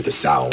hear the sound.